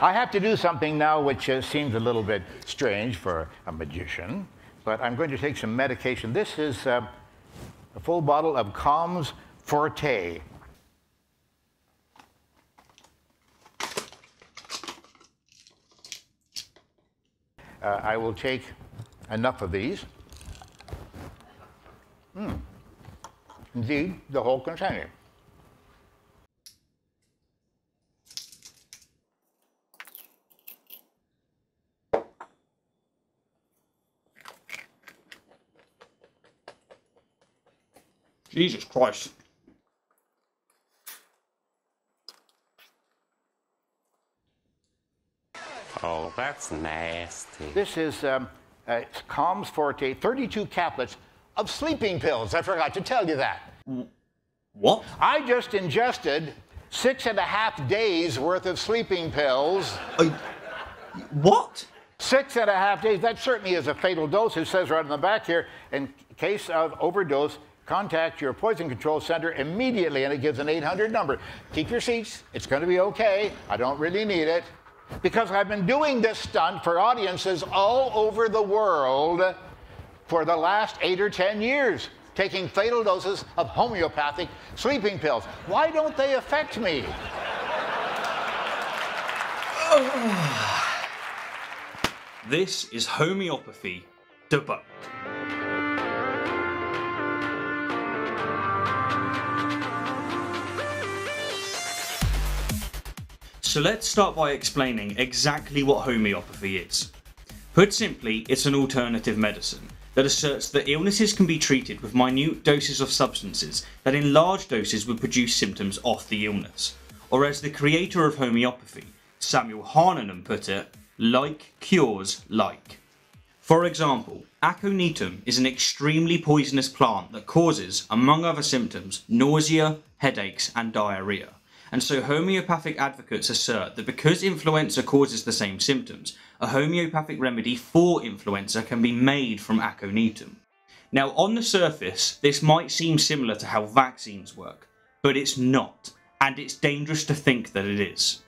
I have to do something now which uh, seems a little bit strange for a magician, but I'm going to take some medication. This is uh, a full bottle of Calms Forte. Uh, I will take enough of these. Mm. Indeed, the whole container. Jesus Christ. Oh, that's nasty. This is um, uh, Calms Forte, 32 caplets of sleeping pills. I forgot to tell you that. What? I just ingested six and a half days worth of sleeping pills. Uh, what? Six and a half days. That certainly is a fatal dose. It says right on the back here in case of overdose, contact your poison control center immediately. And it gives an 800 number. Keep your seats. It's going to be okay. I don't really need it. Because I've been doing this stunt for audiences all over the world for the last eight or 10 years, taking fatal doses of homeopathic sleeping pills. Why don't they affect me? This is homeopathy debunked. So let's start by explaining exactly what homeopathy is. Put simply, it's an alternative medicine that asserts that illnesses can be treated with minute doses of substances that in large doses would produce symptoms of the illness. Or as the creator of homeopathy, Samuel Hahnemann put it, like cures like. For example, aconitum is an extremely poisonous plant that causes, among other symptoms, nausea, headaches and diarrhea. And so homeopathic advocates assert that because influenza causes the same symptoms, a homeopathic remedy for influenza can be made from aconitum. Now on the surface, this might seem similar to how vaccines work, but it's not, and it's dangerous to think that it is.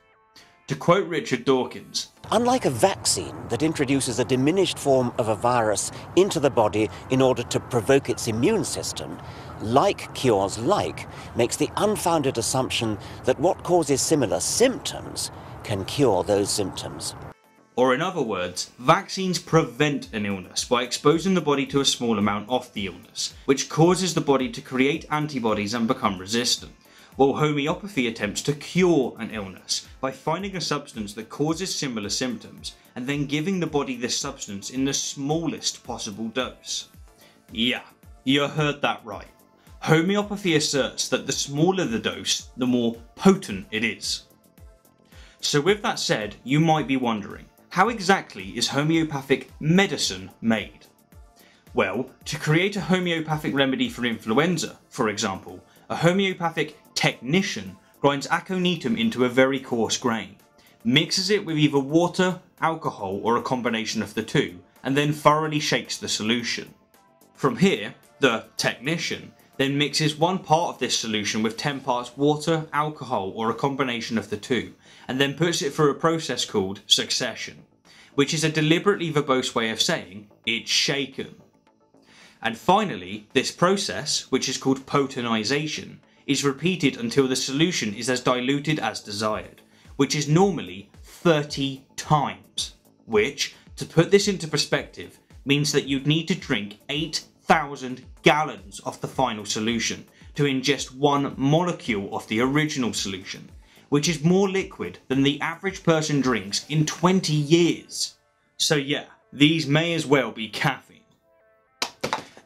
To quote Richard Dawkins, Unlike a vaccine that introduces a diminished form of a virus into the body in order to provoke its immune system, like cures like makes the unfounded assumption that what causes similar symptoms can cure those symptoms. Or in other words, vaccines prevent an illness by exposing the body to a small amount of the illness, which causes the body to create antibodies and become resistant while homeopathy attempts to cure an illness by finding a substance that causes similar symptoms and then giving the body this substance in the smallest possible dose. Yeah, you heard that right. Homeopathy asserts that the smaller the dose, the more potent it is. So with that said, you might be wondering, how exactly is homeopathic medicine made? Well, to create a homeopathic remedy for influenza, for example, a homeopathic technician grinds aconitum into a very coarse grain, mixes it with either water, alcohol or a combination of the two, and then thoroughly shakes the solution. From here, the technician then mixes one part of this solution with 10 parts water, alcohol or a combination of the two, and then puts it through a process called succession, which is a deliberately verbose way of saying it's shaken. And finally, this process, which is called potentization, is repeated until the solution is as diluted as desired, which is normally 30 times, which, to put this into perspective, means that you'd need to drink 8,000 gallons of the final solution to ingest one molecule of the original solution, which is more liquid than the average person drinks in 20 years. So yeah, these may as well be caffeine.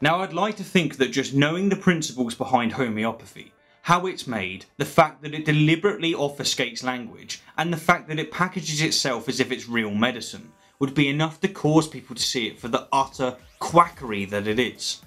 Now I'd like to think that just knowing the principles behind homeopathy how it's made, the fact that it deliberately obfuscates language, and the fact that it packages itself as if it's real medicine would be enough to cause people to see it for the utter quackery that it is.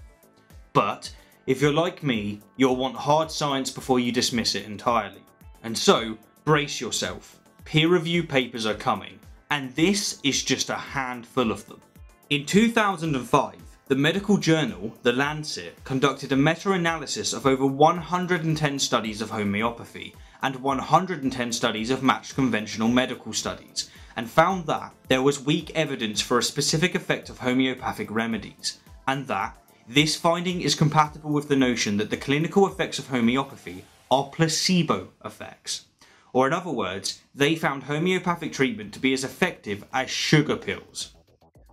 But, if you're like me, you'll want hard science before you dismiss it entirely. And so, brace yourself. Peer review papers are coming, and this is just a handful of them. In 2005, the medical journal, The Lancet, conducted a meta-analysis of over 110 studies of homeopathy and 110 studies of matched conventional medical studies, and found that there was weak evidence for a specific effect of homeopathic remedies, and that this finding is compatible with the notion that the clinical effects of homeopathy are placebo effects. Or in other words, they found homeopathic treatment to be as effective as sugar pills.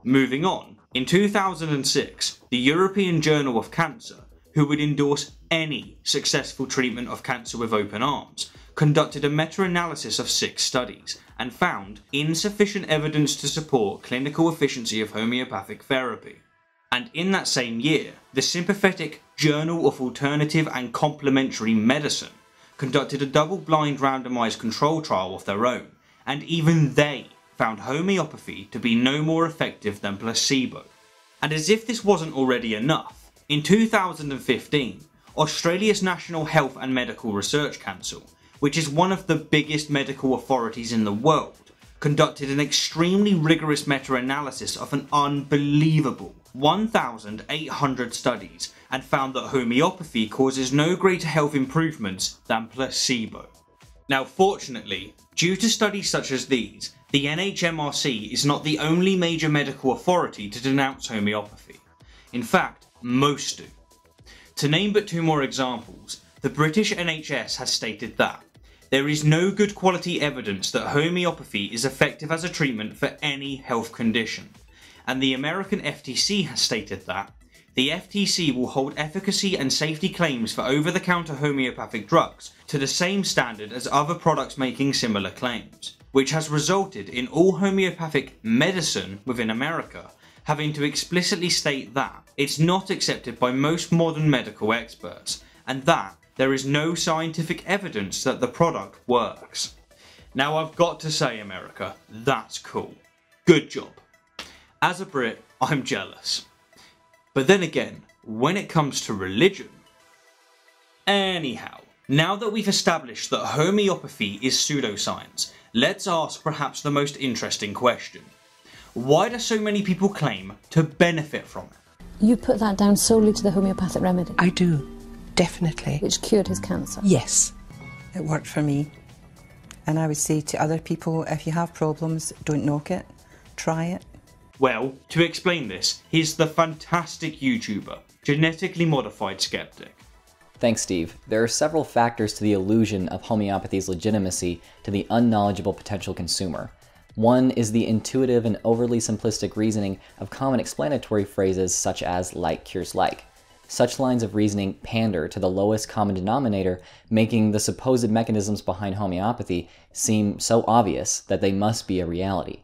Moving on, in 2006, the European Journal of Cancer, who would endorse any successful treatment of cancer with open arms, conducted a meta-analysis of six studies and found insufficient evidence to support clinical efficiency of homeopathic therapy. And in that same year, the sympathetic Journal of Alternative and Complementary Medicine conducted a double-blind randomized control trial of their own, and even they found homeopathy to be no more effective than placebo. And as if this wasn't already enough, in 2015, Australia's National Health and Medical Research Council, which is one of the biggest medical authorities in the world, conducted an extremely rigorous meta-analysis of an unbelievable 1,800 studies and found that homeopathy causes no greater health improvements than placebo. Now fortunately, due to studies such as these, the NHMRC is not the only major medical authority to denounce homeopathy. In fact, most do. To name but two more examples, the British NHS has stated that there is no good quality evidence that homeopathy is effective as a treatment for any health condition, and the American FTC has stated that the FTC will hold efficacy and safety claims for over-the-counter homeopathic drugs to the same standard as other products making similar claims which has resulted in all homeopathic medicine within America having to explicitly state that it's not accepted by most modern medical experts, and that there is no scientific evidence that the product works. Now I've got to say America, that's cool. Good job. As a Brit, I'm jealous. But then again, when it comes to religion... Anyhow, now that we've established that homeopathy is pseudoscience, let's ask perhaps the most interesting question. Why do so many people claim to benefit from it? You put that down solely to the homeopathic remedy? I do, definitely. Which cured his cancer? Yes, it worked for me. And I would say to other people if you have problems, don't knock it, try it. Well, to explain this, here's the fantastic YouTuber, Genetically Modified Skeptic. Thanks, Steve. There are several factors to the illusion of homeopathy's legitimacy to the unknowledgeable potential consumer. One is the intuitive and overly simplistic reasoning of common explanatory phrases such as like cures like. Such lines of reasoning pander to the lowest common denominator, making the supposed mechanisms behind homeopathy seem so obvious that they must be a reality.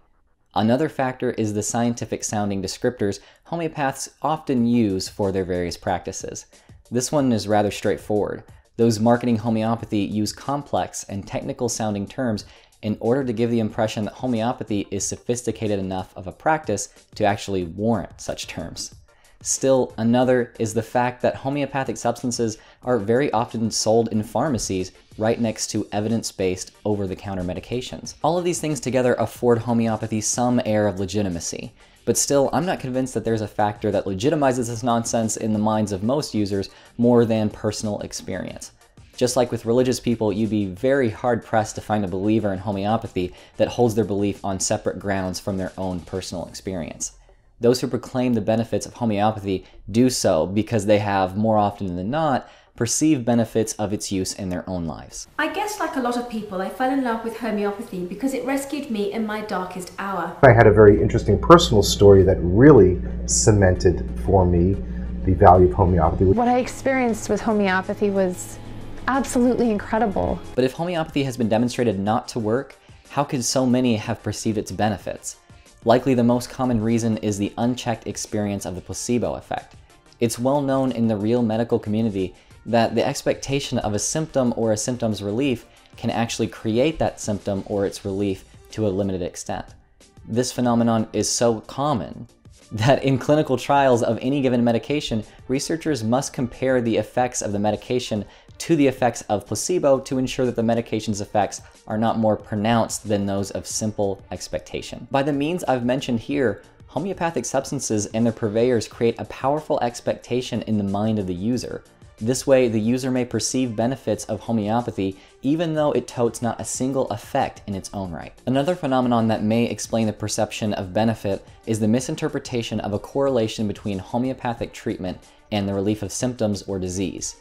Another factor is the scientific sounding descriptors homeopaths often use for their various practices. This one is rather straightforward. Those marketing homeopathy use complex and technical sounding terms in order to give the impression that homeopathy is sophisticated enough of a practice to actually warrant such terms. Still, another is the fact that homeopathic substances are very often sold in pharmacies right next to evidence-based over-the-counter medications. All of these things together afford homeopathy some air of legitimacy, but still, I'm not convinced that there's a factor that legitimizes this nonsense in the minds of most users more than personal experience. Just like with religious people, you'd be very hard pressed to find a believer in homeopathy that holds their belief on separate grounds from their own personal experience. Those who proclaim the benefits of homeopathy do so because they have, more often than not, perceived benefits of its use in their own lives. I guess, like a lot of people, I fell in love with homeopathy because it rescued me in my darkest hour. I had a very interesting personal story that really cemented for me the value of homeopathy. What I experienced with homeopathy was absolutely incredible. But if homeopathy has been demonstrated not to work, how could so many have perceived its benefits? Likely the most common reason is the unchecked experience of the placebo effect. It's well known in the real medical community that the expectation of a symptom or a symptom's relief can actually create that symptom or its relief to a limited extent. This phenomenon is so common that in clinical trials of any given medication, researchers must compare the effects of the medication to the effects of placebo to ensure that the medication's effects are not more pronounced than those of simple expectation. By the means I've mentioned here, homeopathic substances and their purveyors create a powerful expectation in the mind of the user. This way, the user may perceive benefits of homeopathy even though it totes not a single effect in its own right. Another phenomenon that may explain the perception of benefit is the misinterpretation of a correlation between homeopathic treatment and the relief of symptoms or disease.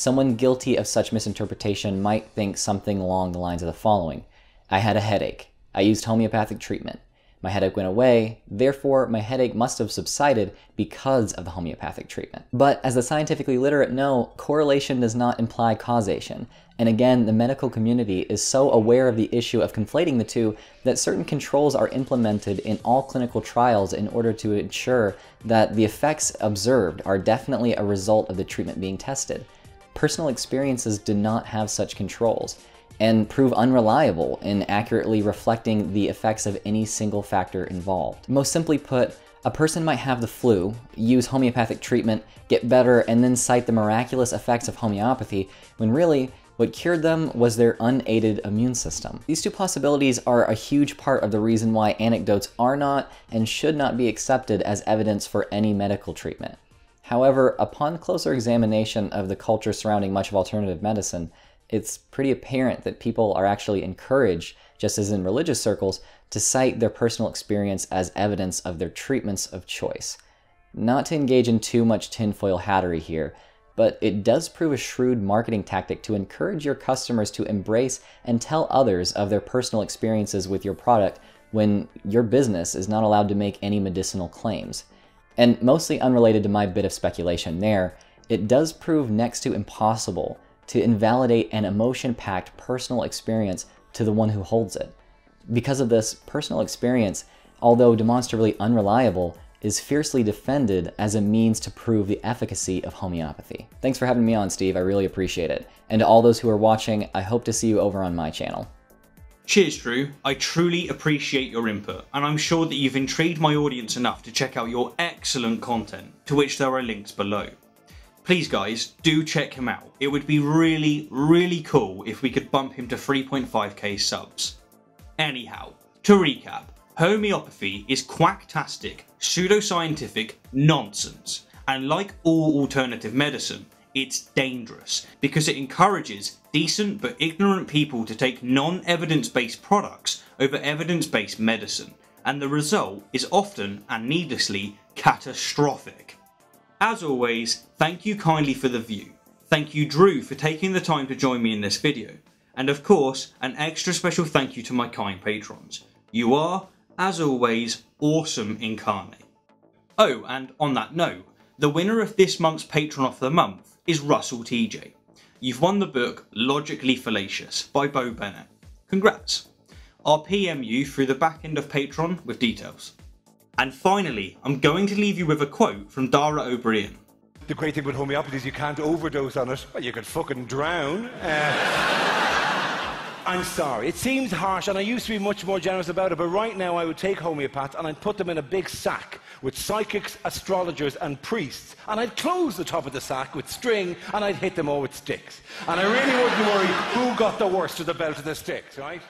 Someone guilty of such misinterpretation might think something along the lines of the following I had a headache. I used homeopathic treatment. My headache went away, therefore my headache must have subsided because of the homeopathic treatment. But as the scientifically literate know, correlation does not imply causation. And again, the medical community is so aware of the issue of conflating the two that certain controls are implemented in all clinical trials in order to ensure that the effects observed are definitely a result of the treatment being tested. Personal experiences do not have such controls and prove unreliable in accurately reflecting the effects of any single factor involved. Most simply put, a person might have the flu, use homeopathic treatment, get better, and then cite the miraculous effects of homeopathy, when really, what cured them was their unaided immune system. These two possibilities are a huge part of the reason why anecdotes are not and should not be accepted as evidence for any medical treatment. However, upon closer examination of the culture surrounding much of alternative medicine, it's pretty apparent that people are actually encouraged, just as in religious circles, to cite their personal experience as evidence of their treatments of choice. Not to engage in too much tinfoil hattery here, but it does prove a shrewd marketing tactic to encourage your customers to embrace and tell others of their personal experiences with your product when your business is not allowed to make any medicinal claims. And mostly unrelated to my bit of speculation there, it does prove next to impossible to invalidate an emotion packed personal experience to the one who holds it. Because of this, personal experience, although demonstrably unreliable, is fiercely defended as a means to prove the efficacy of homeopathy. Thanks for having me on, Steve. I really appreciate it. And to all those who are watching, I hope to see you over on my channel. Cheers, Drew. I truly appreciate your input, and I'm sure that you've intrigued my audience enough to check out your excellent content, to which there are links below please guys, do check him out. It would be really, really cool if we could bump him to 3.5k subs. Anyhow, to recap, homeopathy is quacktastic, pseudoscientific nonsense. And like all alternative medicine, it's dangerous because it encourages decent but ignorant people to take non-evidence-based products over evidence-based medicine. And the result is often, and needlessly, catastrophic. As always, thank you kindly for the view. Thank you Drew for taking the time to join me in this video. And of course, an extra special thank you to my kind patrons. You are, as always, awesome incarnate. Oh, and on that note, the winner of this month's Patron of the Month is Russell TJ. You've won the book Logically Fallacious by Bo Bennett. Congrats. I'll PM you through the back end of Patreon with details. And finally, I'm going to leave you with a quote from Dara Ó Briain. The great thing with homeopathy is you can't overdose on it. You could fucking drown. Uh, I'm sorry. It seems harsh, and I used to be much more generous about it, but right now I would take homeopaths and I'd put them in a big sack with psychics, astrologers, and priests, and I'd close the top of the sack with string and I'd hit them all with sticks. And I really wouldn't worry who got the worst of the belt of the sticks, right?